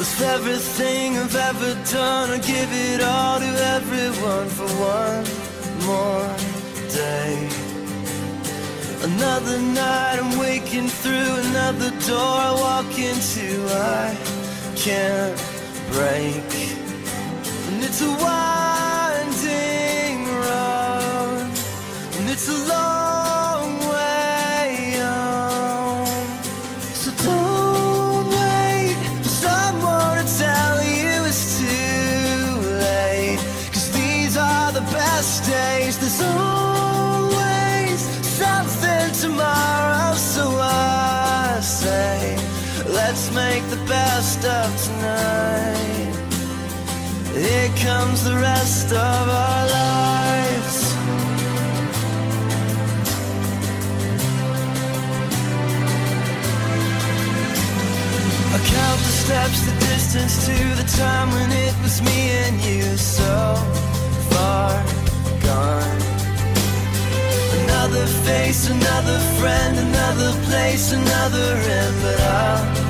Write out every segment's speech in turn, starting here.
With everything I've ever done, I give it all to everyone for one more day. Another night, I'm waking through another door I walk into. I can't break, and it's a winding best of tonight. Here comes the rest of our lives. I count the steps, the distance to the time when it was me and you so far gone. Another face, another friend, another place, another end, but I'll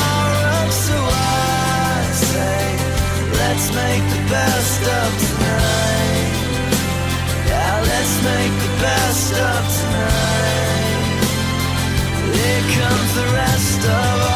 make the best of tonight. Yeah, let's make the best of tonight. Here comes the rest of our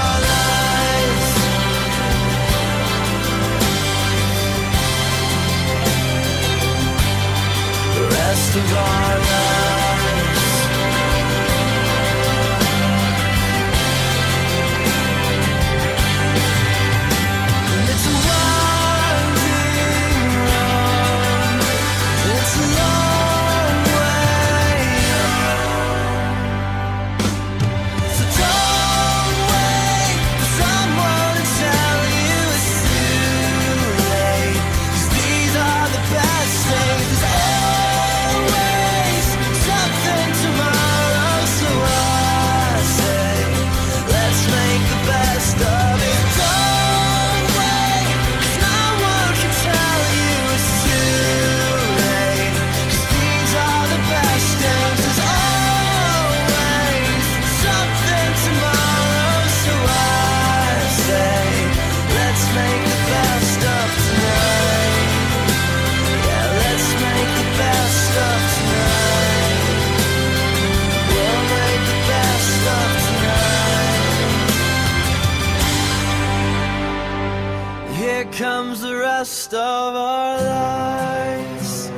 comes the rest of our lives.